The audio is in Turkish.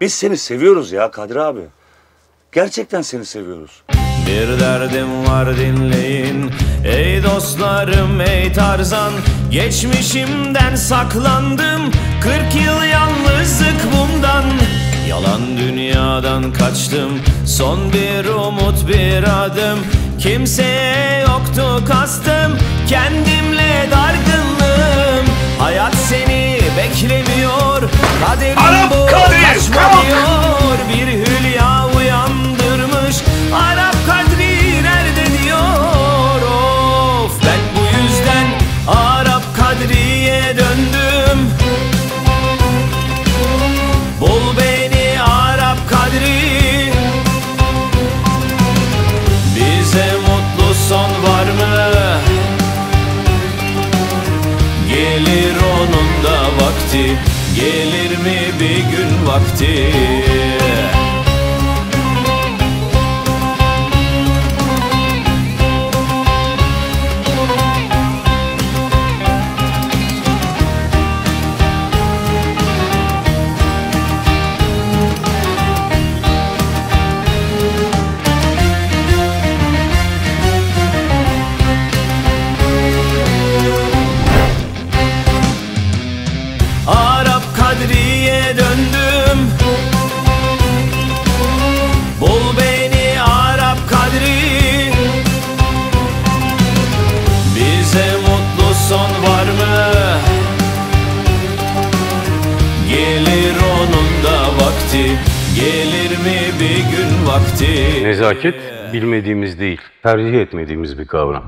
Biz seni seviyoruz ya Kadir abi. Gerçekten seni seviyoruz. Bir derdim var dinleyin. Ey dostlarım ey Tarzan. Geçmişimden saklandım. Kırk yıl yalnızlık bundan. Yalan dünyadan kaçtım. Son bir umut bir adım. Kimseye yoktu kastım. Kendimle dargınlığım. Hayat seni beklemiyor. Kaderim Döndüm Bul beni Arap Kadri Bize mutlu son var mı? Gelir onun da vakti Gelir mi bir gün vakti? Kadri'ye döndüm Bul beni Arap Kadri Bize mutlu son var mı? Gelir onun da vakti Gelir mi bir gün vakti Nezaket bilmediğimiz değil, tercih etmediğimiz bir kavram.